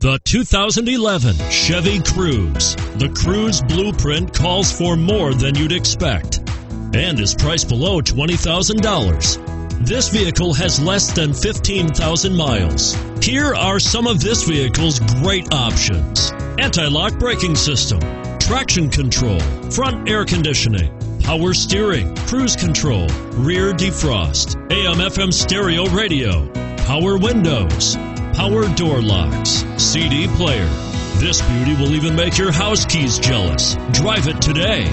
The 2011 Chevy Cruze. The Cruze blueprint calls for more than you'd expect and is priced below $20,000. This vehicle has less than 15,000 miles. Here are some of this vehicle's great options. Anti-lock braking system, traction control, front air conditioning, power steering, cruise control, rear defrost, AM FM stereo radio, power windows, power door locks, CD player. This beauty will even make your house keys jealous. Drive it today.